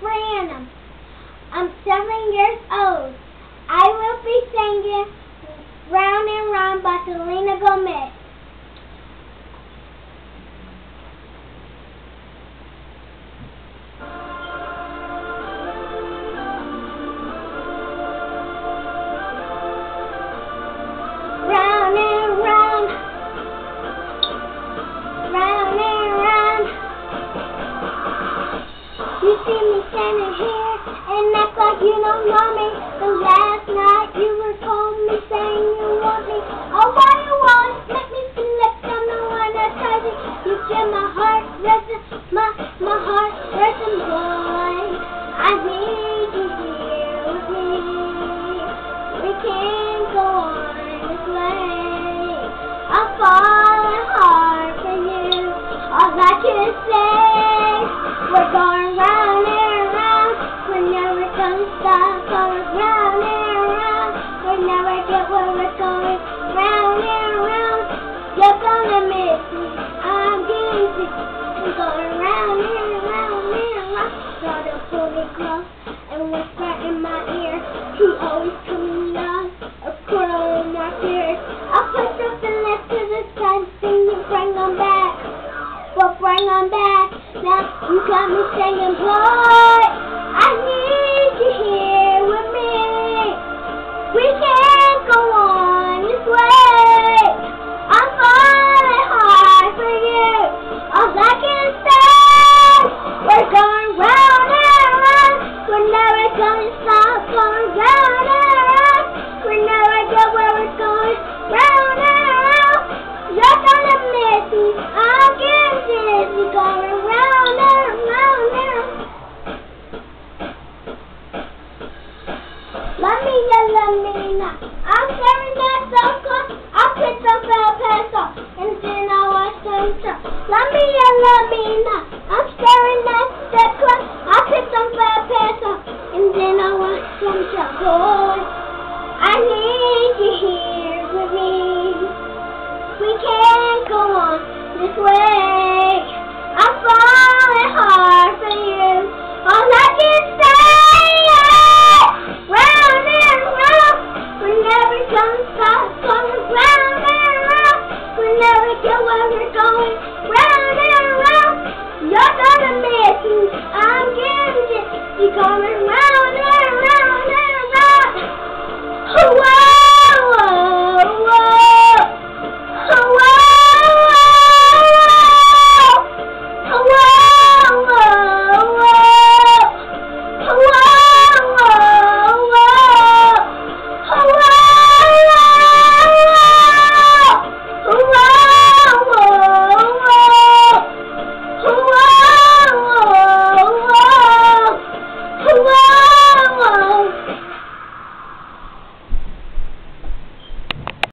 Branham. I'm seven years old. I will be singing Round and Round by Selena Gomez. Standing here and act like you don't know me. The last night you were calling me saying you want me. Oh, why you want make me like I'm the one that tries it. You feel my heart racing, my my heart racing, boy. I need you bring them back. Now you got me saying, boy, I need you staring at me now. I'm staring at the clock. I picked some bad pencil, and then I want some chocolate. I need you here with me. We can't go on this way. I'm falling hard for you. All I can say is round and round. We never gonna stop going round and round. We never get where we're going round and Your daughter me.